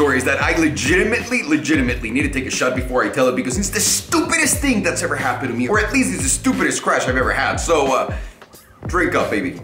story is that I legitimately, legitimately need to take a shot before I tell it because it's the stupidest thing that's ever happened to me, or at least it's the stupidest crash I've ever had. So, uh, drink up, baby.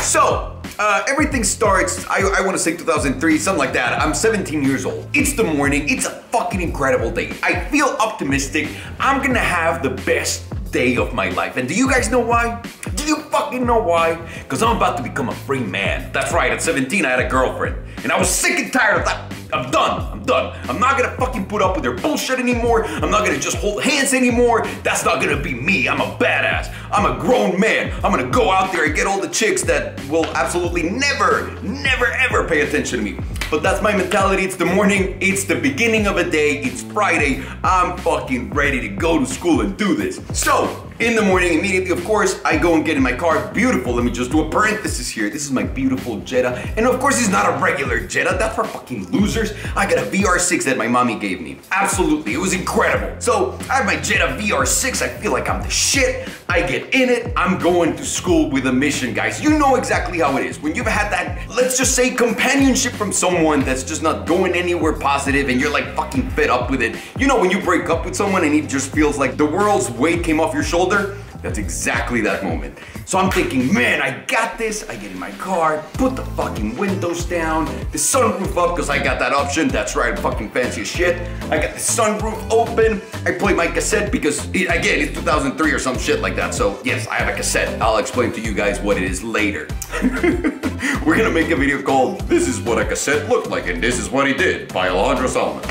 So, uh, everything starts, I, I want to say 2003, something like that. I'm 17 years old. It's the morning. It's a fucking incredible day. I feel optimistic. I'm gonna have the best day of my life. And do you guys know why? Do you fucking know why? Because I'm about to become a free man. That's right, at 17, I had a girlfriend. And I was sick and tired of that. I'm done. I'm done. I'm not gonna fucking put up with their bullshit anymore. I'm not gonna just hold hands anymore. That's not gonna be me. I'm a badass. I'm a grown man. I'm gonna go out there and get all the chicks that will absolutely never, never, ever pay attention to me. But that's my mentality. It's the morning. It's the beginning of a day. It's Friday. I'm fucking ready to go to school and do this. So, in the morning, immediately, of course, I go and get in my car. Beautiful. Let me just do a parenthesis here. This is my beautiful Jetta. And of course, it's not a regular Jetta. That's for fucking losers. I got a VR6 that my mommy gave me. Absolutely. It was incredible. So I have my Jetta VR6. I feel like I'm the shit. I get in it. I'm going to school with a mission, guys. You know exactly how it is. When you've had that, let's just say, companionship from someone that's just not going anywhere positive and you're like fucking fed up with it. You know, when you break up with someone and it just feels like the world's weight came off your shoulder shoulder, that's exactly that moment. So I'm thinking, man, I got this. I get in my car, put the fucking windows down, the sunroof up, because I got that option. That's right, fucking fancy as shit. I got the sunroof open. I play my cassette because, it, again, it's 2003 or some shit like that. So yes, I have a cassette. I'll explain to you guys what it is later. We're gonna make a video called This is what a cassette looked like and this is what he did by Alejandro Salomon.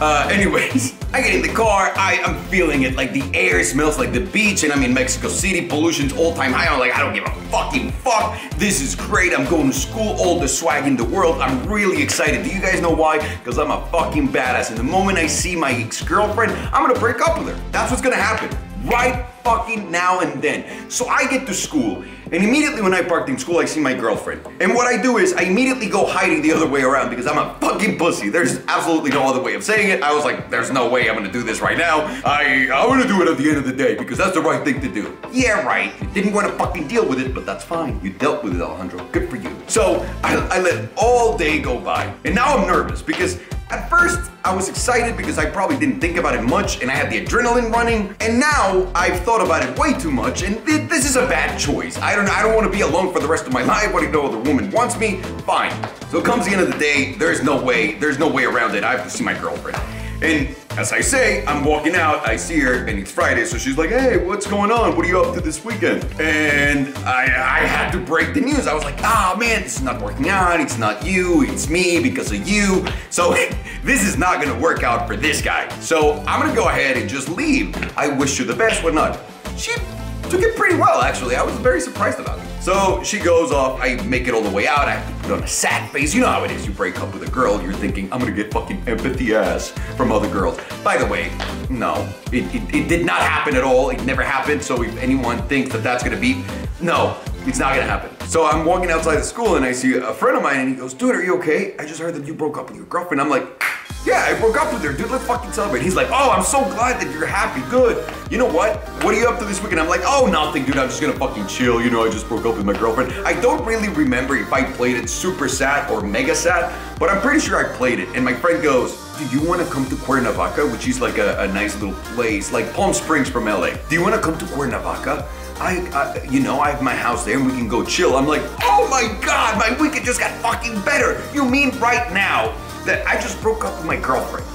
Uh, anyways, I get in the car, I am feeling it, like the air smells like the beach and I'm in Mexico City, pollution's all time high, I'm like, I don't give a fucking fuck, this is great, I'm going to school, all the swag in the world, I'm really excited. Do you guys know why? Because I'm a fucking badass. And the moment I see my ex-girlfriend, I'm gonna break up with her. That's what's gonna happen right fucking now and then. So I get to school, and immediately when I parked in school, I see my girlfriend. And what I do is I immediately go hiding the other way around because I'm a fucking pussy. There's absolutely no other way of saying it. I was like, there's no way I'm gonna do this right now. I, I'm gonna do it at the end of the day because that's the right thing to do. Yeah, right. You didn't want to fucking deal with it, but that's fine. You dealt with it, Alejandro. Good for you. So I, I let all day go by, and now I'm nervous because at first, I was excited because I probably didn't think about it much and I had the adrenaline running. And now I've thought about it way too much and th this is a bad choice. I don't I don't want to be alone for the rest of my life. What if no other woman wants me? Fine. So it comes the end of the day, there's no way, there's no way around it. I have to see my girlfriend. And as I say, I'm walking out, I see her, and it's Friday, so she's like, hey, what's going on? What are you up to this weekend? And I, I had to break the news. I was like, ah, oh, man, this is not working out. It's not you, it's me because of you. So this is not gonna work out for this guy. So I'm gonna go ahead and just leave. I wish you the best, whatnot. She took it pretty well, actually. I was very surprised about it. So she goes off, I make it all the way out, I have to put on a sad face. You know how it is, you break up with a girl, you're thinking, I'm gonna get fucking empathy ass from other girls. By the way, no, it, it, it did not happen at all. It never happened, so if anyone thinks that that's gonna be, no, it's not gonna happen. So I'm walking outside the school and I see a friend of mine and he goes, dude, are you okay? I just heard that you broke up with your girlfriend. I'm like, yeah, I broke up with her, dude. Let's fucking celebrate. He's like, oh, I'm so glad that you're happy. Good. You know what? What are you up to this weekend? I'm like, oh, nothing, dude. I'm just gonna fucking chill. You know, I just broke up with my girlfriend. I don't really remember if I played it super sad or mega sad, but I'm pretty sure I played it. And my friend goes, do you want to come to Cuernavaca, which is like a, a nice little place, like Palm Springs from LA? Do you want to come to Cuernavaca? I, I, you know, I have my house there and we can go chill. I'm like, oh my God, my weekend just got fucking better. You mean right now that I just broke up with my girlfriend.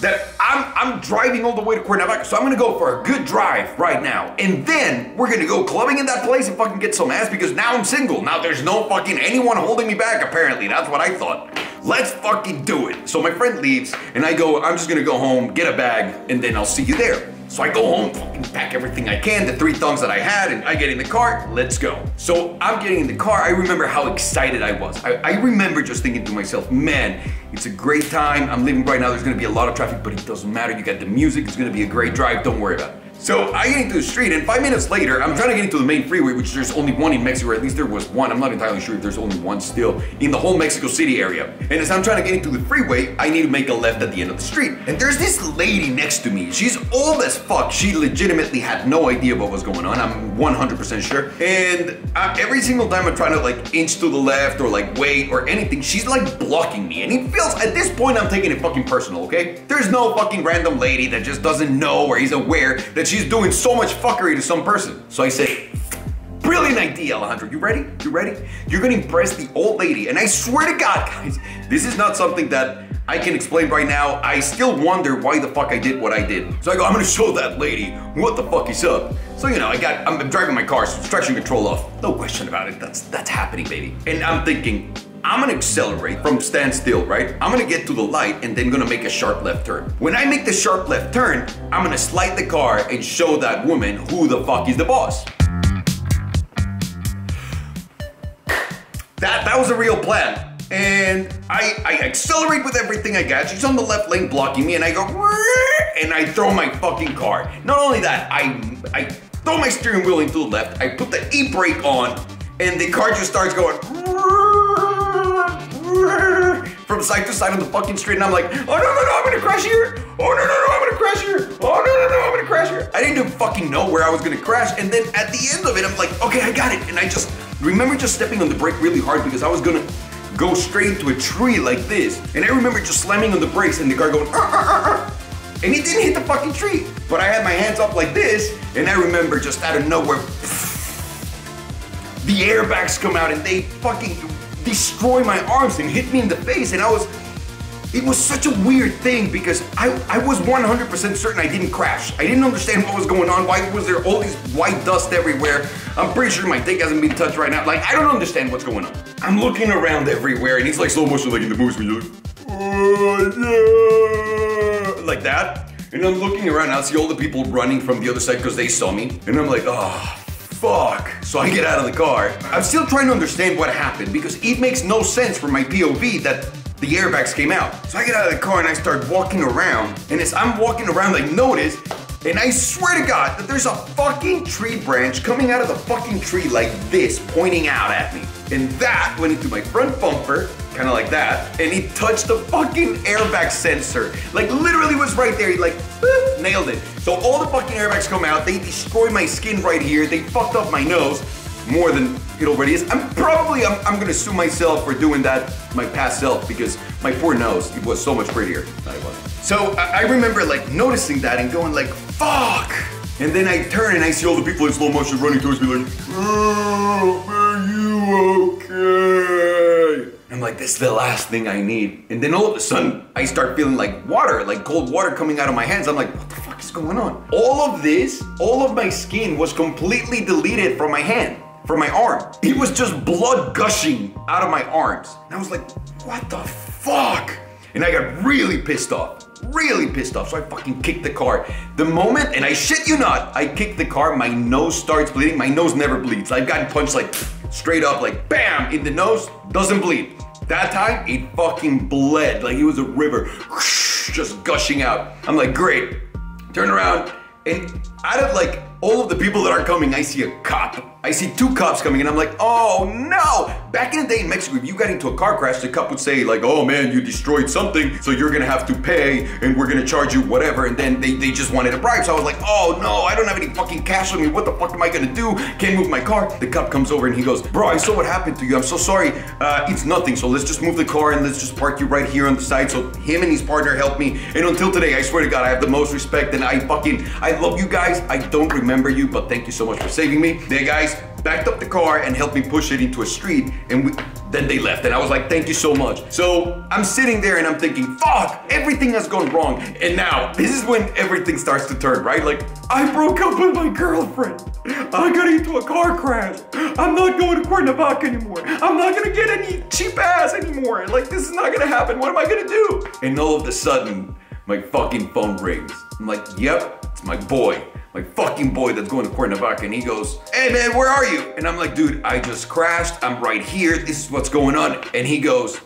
That I'm, I'm driving all the way to Cuernavaca, so I'm gonna go for a good drive right now. And then we're gonna go clubbing in that place and fucking get some ass because now I'm single. Now there's no fucking anyone holding me back, apparently. That's what I thought. Let's fucking do it. So my friend leaves and I go, I'm just gonna go home, get a bag, and then I'll see you there. So I go home, fucking pack everything I can, the three thongs that I had, and I get in the car, let's go. So I'm getting in the car, I remember how excited I was. I, I remember just thinking to myself, man, it's a great time. I'm leaving right now, there's gonna be a lot of traffic, but it doesn't matter. You got the music, it's gonna be a great drive, don't worry about it. So I get into the street, and five minutes later, I'm trying to get into the main freeway, which there's only one in Mexico, or at least there was one. I'm not entirely sure if there's only one still in the whole Mexico City area. And as I'm trying to get into the freeway, I need to make a left at the end of the street. And there's this lady next to me. She's old as fuck. She legitimately had no idea what was going on. I'm 100% sure. And uh, every single time I'm trying to like inch to the left or like wait or anything, she's like blocking me. And it feels, at this point, I'm taking it fucking personal, okay? There's no fucking random lady that just doesn't know or is aware that she's doing so much fuckery to some person. So I said, Brilliant idea, Alejandro. You ready? You ready? You're gonna impress the old lady. And I swear to God, guys, this is not something that I can explain right now. I still wonder why the fuck I did what I did. So I go, I'm gonna show that lady what the fuck is up. So you know, I got, I'm driving my car, so traction control off. No question about it. That's that's happening, baby. And I'm thinking, I'm gonna accelerate from standstill, right? I'm gonna get to the light and then gonna make a sharp left turn. When I make the sharp left turn, I'm gonna slide the car and show that woman who the fuck is the boss. That, that was a real plan. And I, I accelerate with everything I got. She's on the left lane blocking me, and I go, and I throw my fucking car. Not only that, I, I throw my steering wheel into the left, I put the e-brake on, and the car just starts going from side to side on the fucking street, and I'm like, oh no, no, no, I'm gonna crash here. Oh no, no, no, I'm gonna crash here. Oh no, no, no, I'm gonna crash here. I didn't even fucking know where I was gonna crash, and then at the end of it, I'm like, okay, I got it, and I just remember just stepping on the brake really hard because I was gonna go straight into a tree like this, and I remember just slamming on the brakes and the car going, "Arr, arr, arr, arr." and it didn't hit the fucking tree, but I had my hands up like this, and I remember just out of nowhere, the airbags come out and they fucking destroy my arms and hit me in the face. And I was, it was such a weird thing because I, I was 100% certain I didn't crash. I didn't understand what was going on. Why was there all this white dust everywhere? I'm pretty sure my dick hasn't been touched right now. Like, I don't understand what's going on. I'm looking around everywhere and it's like slow motion, like in the movies when you're like, oh, yeah, like that. And I'm looking around, I see all the people running from the other side because they saw me. And I'm like, oh, fuck. So I get out of the car. I'm still trying to understand what happened because it makes no sense for my POV that the airbags came out. So I get out of the car and I start walking around. And as I'm walking around, I notice, and I swear to God, that there's a fucking tree branch coming out of the fucking tree like this, pointing out at me. And that went into my front bumper, kind of like that, and he touched the fucking airbag sensor. Like literally was right there. He like boop, nailed it. So all the fucking airbags come out. They destroy my skin right here. They fucked up my nose more than it already is. I'm probably I'm, I'm gonna sue myself for doing that my past self because my poor nose it was so much prettier than I was. So I, I remember like noticing that and going like fuck. And then I turn and I see all the people in slow motion running towards me like, oh, are you okay? I'm like, this is the last thing I need. And then all of a sudden, I start feeling like water, like cold water coming out of my hands. I'm like, what the fuck is going on? All of this, all of my skin was completely deleted from my hand, from my arm. It was just blood gushing out of my arms. And I was like, what the fuck? And I got really pissed off really pissed off. So I fucking kicked the car. The moment, and I shit you not, I kicked the car, my nose starts bleeding. My nose never bleeds. I've gotten punched like straight up, like bam, in the nose, doesn't bleed. That time, it fucking bled like it was a river, just gushing out. I'm like, great. Turn around, and out of like all of the people that are coming, I see a cop. I see two cops coming and I'm like, oh no! Back in the day in Mexico, if you got into a car crash, the cop would say like, oh man, you destroyed something, so you're gonna have to pay and we're gonna charge you whatever. And then they, they just wanted a bribe. So I was like, oh no, I don't have any fucking cash on me. What the fuck am I gonna do? Can't move my car. The cop comes over and he goes, bro, I saw what happened to you. I'm so sorry. Uh, it's nothing. So let's just move the car and let's just park you right here on the side. So him and his partner helped me. And until today, I swear to God, I have the most respect and I fucking, I love you guys. I don't remember you, but thank you so much for saving me. They guys, backed up the car and helped me push it into a street and we, then they left and I was like, thank you so much. So I'm sitting there and I'm thinking, fuck, everything has gone wrong. And now this is when everything starts to turn, right? Like I broke up with my girlfriend. I got into a car crash. I'm not going to Cuernavaca anymore. I'm not gonna get any cheap ass anymore. Like this is not gonna happen. What am I gonna do? And all of a sudden, my fucking phone rings. I'm like, yep, it's my boy my fucking boy that's going to Cuernavaca, and he goes, hey man, where are you? And I'm like, dude, I just crashed, I'm right here, this is what's going on. And he goes,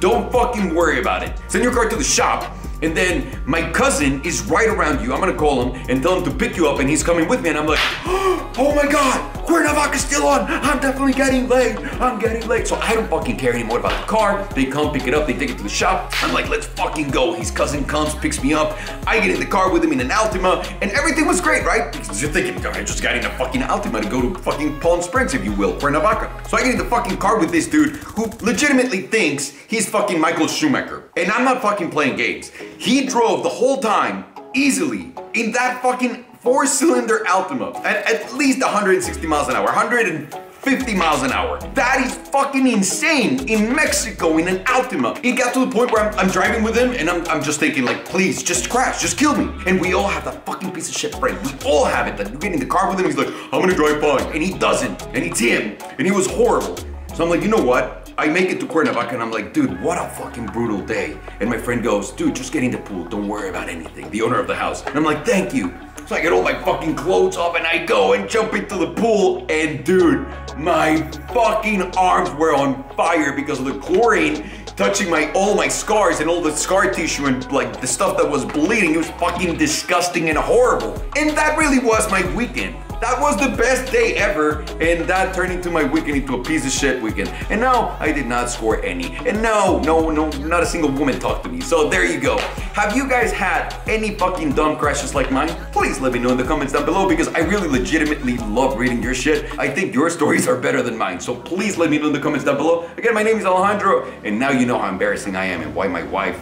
don't fucking worry about it. Send your car to the shop, And then my cousin is right around you. I'm gonna call him and tell him to pick you up, and he's coming with me. And I'm like, oh my god, Cuernavaca's still on. I'm definitely getting late. I'm getting late. So I don't fucking care anymore about the car. They come pick it up, they take it to the shop. I'm like, let's fucking go. His cousin comes, picks me up. I get in the car with him in an Altima, and everything was great, right? Because you're thinking, I just got in a fucking Altima to go to fucking Palm Springs, if you will, Cuernavaca. So I get in the fucking car with this dude who legitimately thinks he's fucking Michael Schumacher. And I'm not fucking playing games. He drove the whole time easily in that fucking four cylinder Altima at at least 160 miles an hour, 150 miles an hour. That is fucking insane in Mexico in an Altima. It got to the point where I'm, I'm driving with him and I'm, I'm just thinking like, please just crash, just kill me. And we all have that fucking piece of shit brain. We all have it. That you get in the car with him, he's like, I'm gonna drive fine. And he doesn't. And it's him. And he was horrible. So I'm like, you know what? I make it to Cuernavaca and I'm like, dude, what a fucking brutal day. And my friend goes, dude, just get in the pool. Don't worry about anything. The owner of the house. And I'm like, thank you. So I get all my fucking clothes off and I go and jump into the pool. And dude, my fucking arms were on fire because of the chlorine touching my all my scars and all the scar tissue and like the stuff that was bleeding. It was fucking disgusting and horrible. And that really was my weekend. That was the best day ever, and that turned into my weekend into a piece of shit weekend. And now I did not score any. And no, no, no, not a single woman talked to me. So there you go. Have you guys had any fucking dumb crashes like mine? Please let me know in the comments down below because I really legitimately love reading your shit. I think your stories are better than mine. So please let me know in the comments down below. Again, my name is Alejandro, and now you know how embarrassing I am and why my wife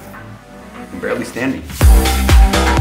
can barely stand me.